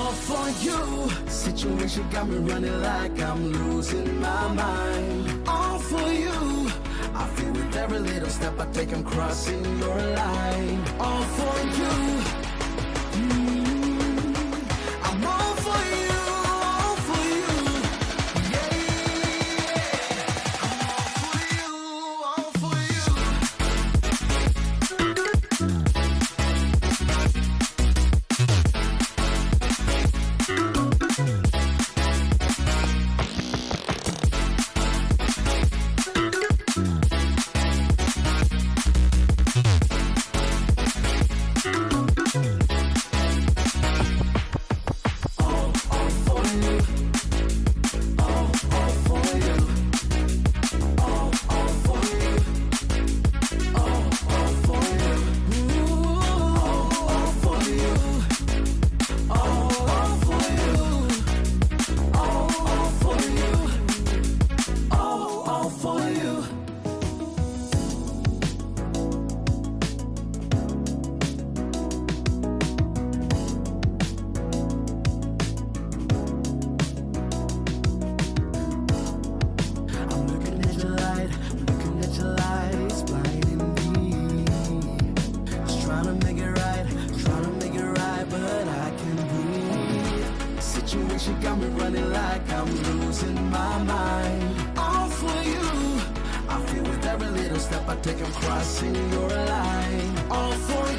all for you. Situation got me running like I'm losing my mind. All for you. I feel with every little step I take, I'm crossing your line. All for you. Take, I'm crossing your line. All for.